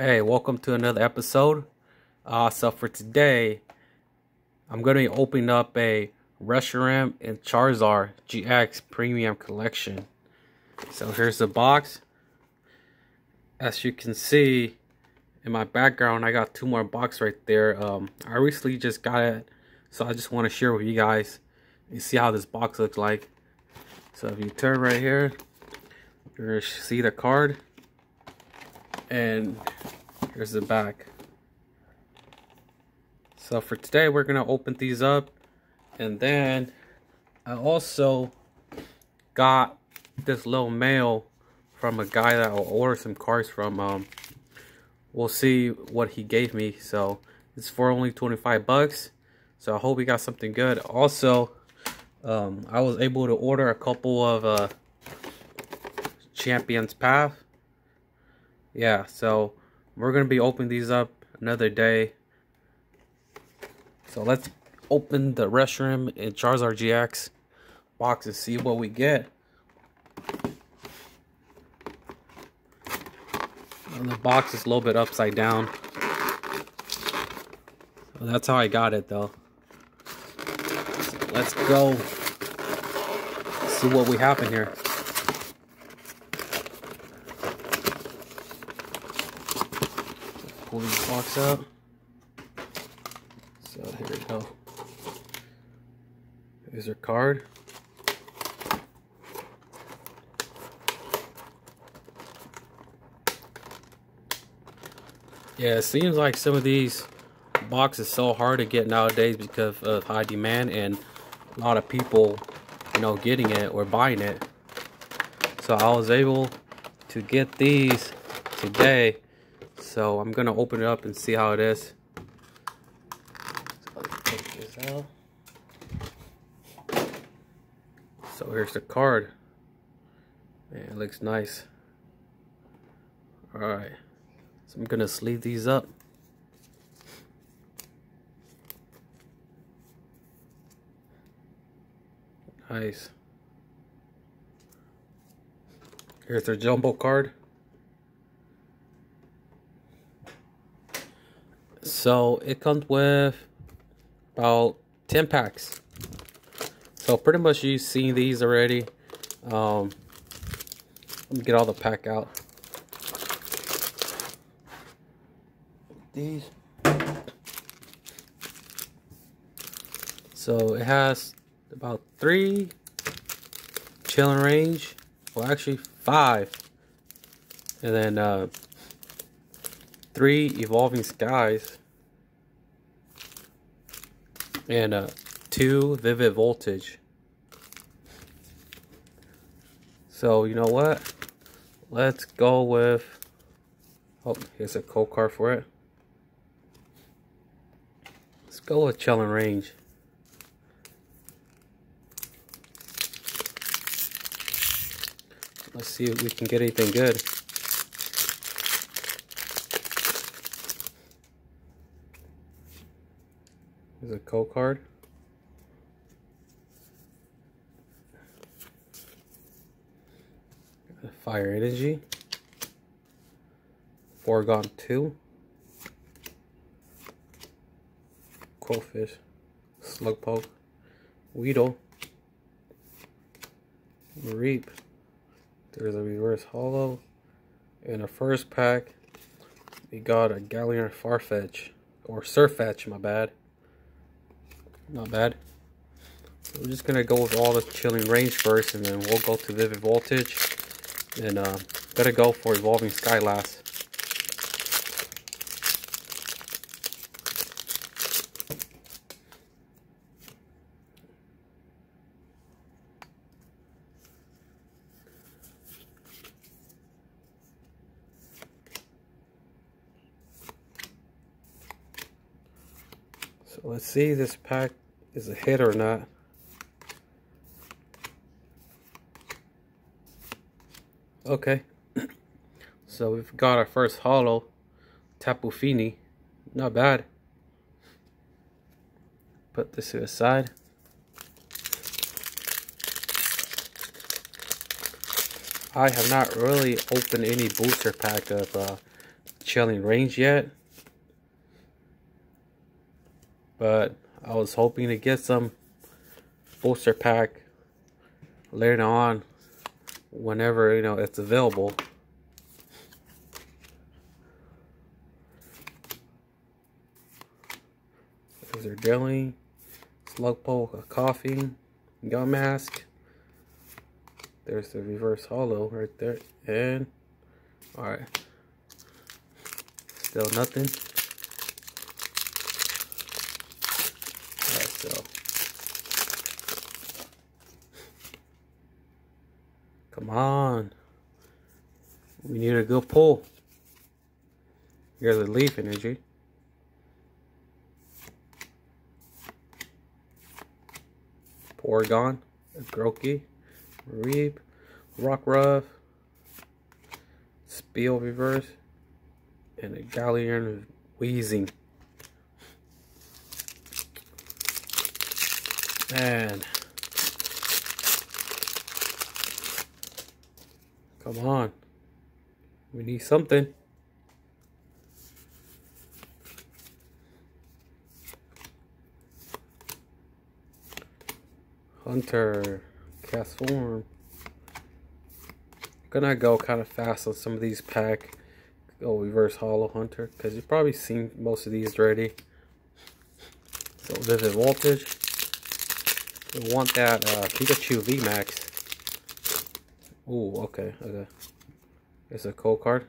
Hey, welcome to another episode. Uh, so for today, I'm going to be opening up a Reshiram and Charizard GX Premium Collection. So here's the box. As you can see in my background, I got two more boxes right there. Um, I recently just got it, so I just want to share with you guys and see how this box looks like. So if you turn right here, you're going to see the card and here's the back. So for today we're gonna open these up. And then I also got this little mail from a guy that I'll order some cards from. Um we'll see what he gave me. So it's for only 25 bucks. So I hope he got something good. Also um I was able to order a couple of uh champions path yeah, so we're going to be opening these up another day. So let's open the Reshiram and Charizard GX box and see what we get. And the box is a little bit upside down. So that's how I got it though. So let's go see what we have in here. Pull these box out. So here we go. Here's our card. Yeah, it seems like some of these boxes so hard to get nowadays because of high demand and a lot of people, you know, getting it or buying it. So I was able to get these today so I'm gonna open it up and see how it is. So take this out. So here's the card. Man, it looks nice. Alright. So I'm gonna sleeve these up. Nice. Here's their jumbo card. So it comes with about 10 packs. So pretty much you've seen these already. Um, let me get all the pack out. These. So it has about three chilling reign. Well, actually five. And then uh, three evolving skies and uh, two Vivid Voltage. So, you know what? Let's go with... Oh, here's a code card for it. Let's go with Chilling Reign. Let's see if we can get anything good. A code card. Fire Energy. Porygon 2. Qwilfish. Slugpoke. Weedle. Reap. There's a reverse holo. In the first pack, we got a Galarian Farfetch. Or Sirfetch'd, my bad. Not bad. we're just gonna go with all the chilling reign first, and then we'll go to Vivid Voltage, and uh, gotta go for Evolving Sky last. So let's see this pack is a hit or not. Okay. so we've got our first holo. Tapu Fini. Not bad. Put this to the side. I have not really opened any booster pack of uh, chilling reign yet. But I was hoping to get some booster pack later on whenever you know it's available. There's our jelly, Slugpull, a coffee, gum mask. There's the reverse holo right there. And alright. Still nothing. Alright, so Come on. We need a good pull. Here's the leaf energy. Porygon, Grookey, Reap, Rockruff, Spheal Reverse, and a Galarian Weezing. Come on. We need something. Haunter, cast form. Gonna go kind of fast on some of these pack. Go reverse holo Haunter because you've probably seen most of these already. So vivid voltage. We want that uh, Pikachu VMAX. Oh, okay, okay. It's a cold card.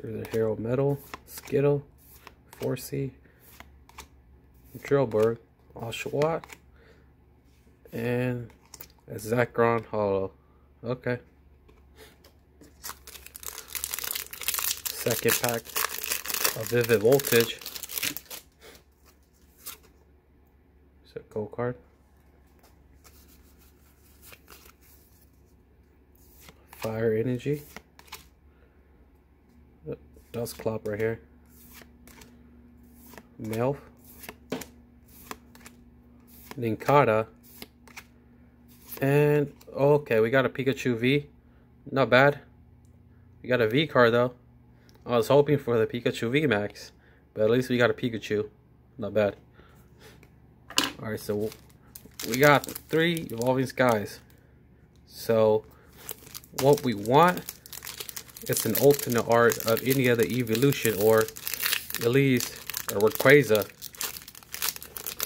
There's a Hero Metal, Skittle, Forcey, Drillberg, Oshawott, and a Zekrom Holo. Okay. Second pack a vivid voltage. It's a gold card. Fire energy. Dusclops right here. Melf. Nincada. And okay, we got a Pikachu V. Not bad. We got a V card though. I was hoping for the Pikachu VMAX, but at least we got a Pikachu. Not bad. Alright, so we got three Evolving Skies. So, what we want is an alternate art of any other evolution, or at least a Rayquaza.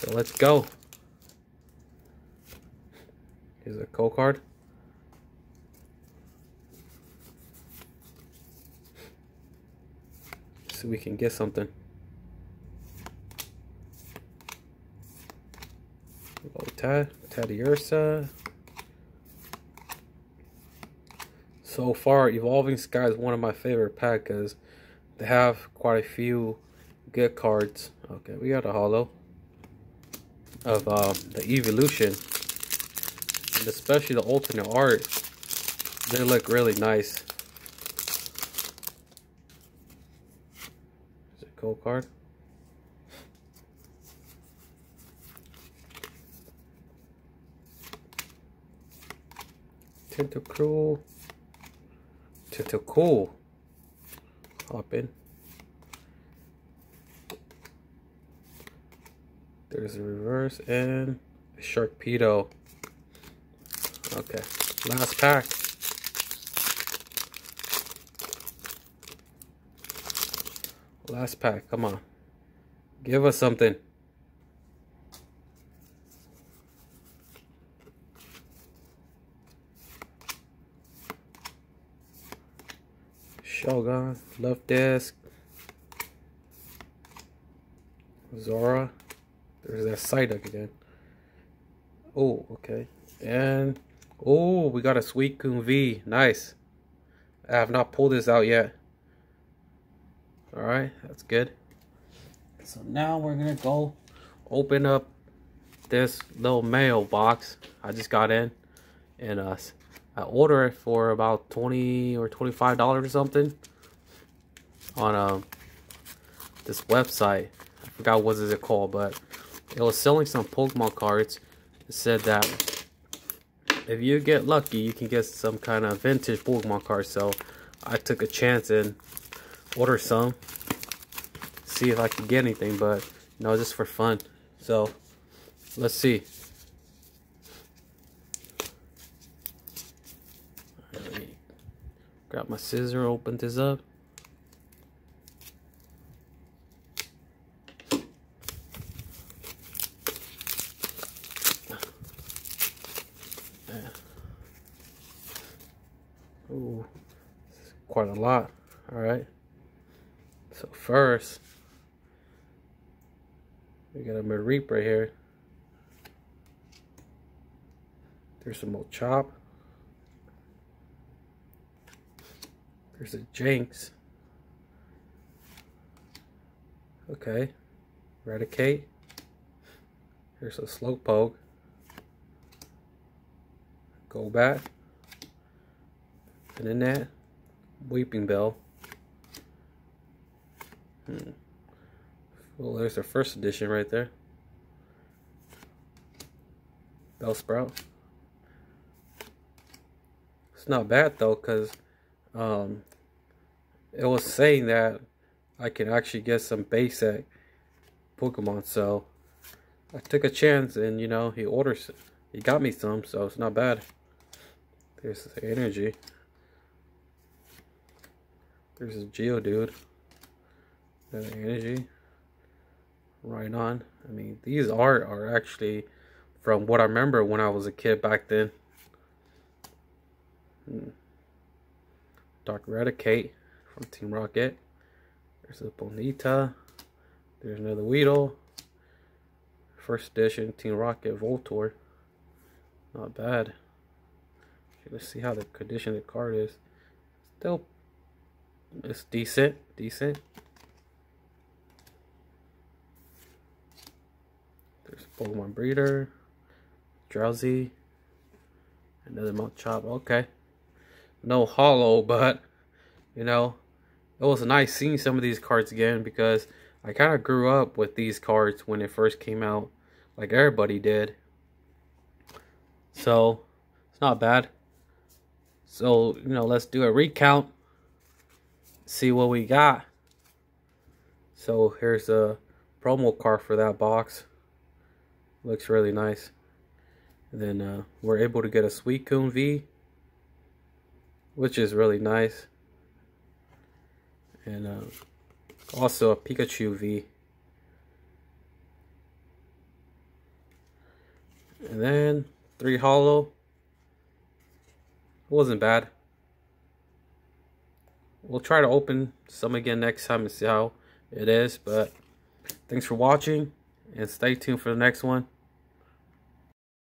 So let's go. Here's a code card. So we can get something. Tad, Teddiursa. So far, Evolving Sky is one of my favorite packs because they have quite a few good cards. Okay, we got a holo of uh, the evolution, and especially the alternate art. They look really nice. Gold card. Tentacruel. Tentacool. Hop in. There's a reverse and a Sharpedo. Okay, last pack. Last pack. Come on. Give us something. Shogun, Luvdisc, Zora. There's that Psyduck again. Oh, okay. And, oh, we got a Suicune V. Nice. I have not pulled this out yet. Alright, that's good. So now we're gonna go open up this little mailbox I just got in. And uh, I ordered it for about 20 or $25 or something. On um, this website. I forgot what is it called, but it was selling some Pokemon cards. It said that if you get lucky, you can get some kind of vintage Pokemon card. So I took a chance and ordered some. See if I can get anything, but know, just for fun. So let's see. Got my scissor, open this up. Ooh, quite a lot. All right. So first, we got a Mareep right here. There's some more chop. There's a Jynx. Okay. Raticate. Here's a Slowpoke. back. And then that Weepinbell. Hmm. Well, there's the first edition right there. Bellsprout. It's not bad though, because um, it was saying that I can actually get some basic Pokemon. So I took a chance and, you know, he orders, he got me some, so it's not bad. There's the energy. There's a Geodude. That energy. Right on. I mean, these are are actually from what I remember when I was a kid back then. Hmm. Dark Raticate from Team Rocket. There's a Bonita. There's another Weedle. First edition Team Rocket Voltorb. Not bad. Okay, let's see how the condition of the card is. Still, it's decent. Decent. There's Pokemon Breeder. Drowzee, Another Machop. Okay no holo, but you know, it was nice seeing some of these cards again because I kind of grew up with these cards when it first came out, like everybody did. So, it's not bad. So, you know, let's do a recount. See what we got. So, here's a promo card for that box. Looks really nice. And then uh, we're able to get a Suicune V which is really nice. And uh, also a Pikachu V. And then three holo. wasn't bad. We'll try to open some again next time and see how it is. But thanks for watching and stay tuned for the next one.